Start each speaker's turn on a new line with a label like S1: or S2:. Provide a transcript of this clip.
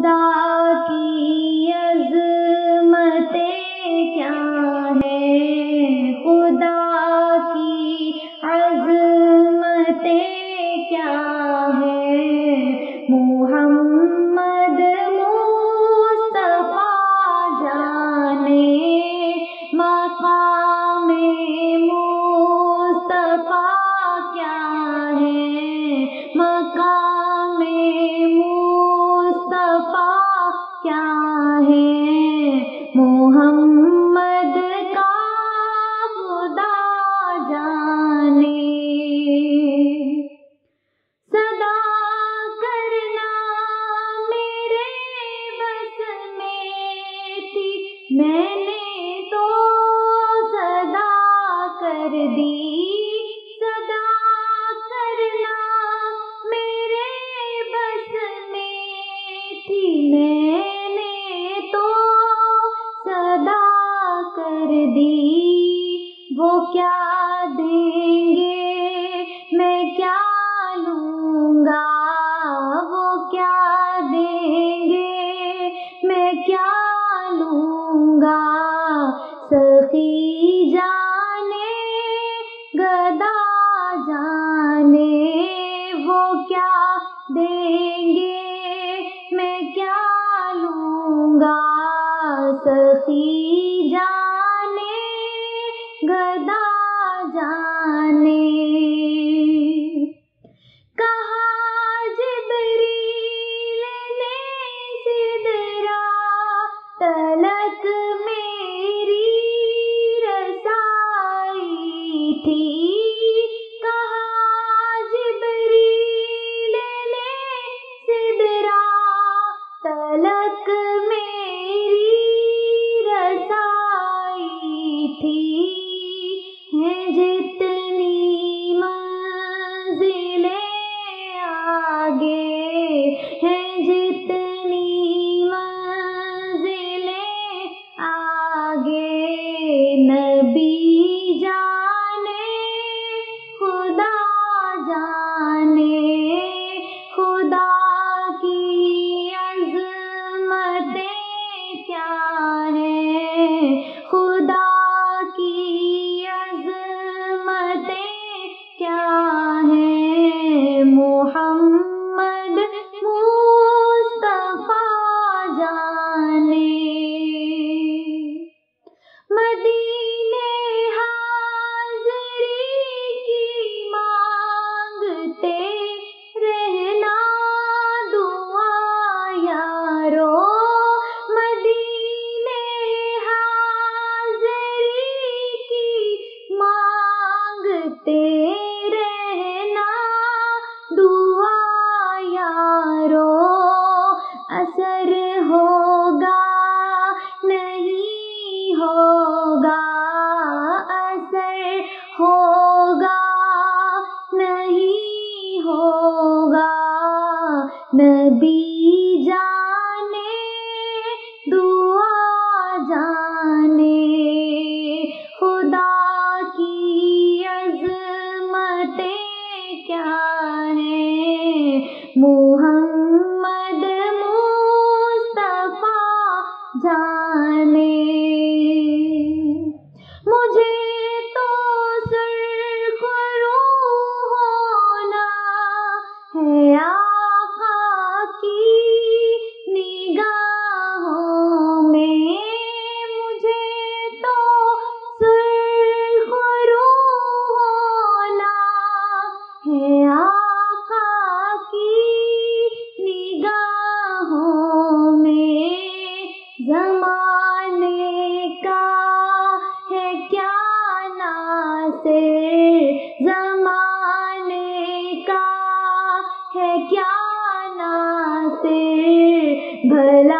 S1: खुदा की अजमते क्या है? खुदा की अजमते क्या है? मोहम्मद मुस्तफ़ा जाने मका दी सदा करना, मेरे बस में थी मैंने तो सदा कर दी। वो क्या देंगे, मैं क्या लूँगा? वो क्या देंगे, मैं क्या लूँगा? सखी see नबी जाने दुआ जाने खुदा की अजमतें क्या है? मोहम्मद मुस्तफ़ा जाने। है क्या ना से भला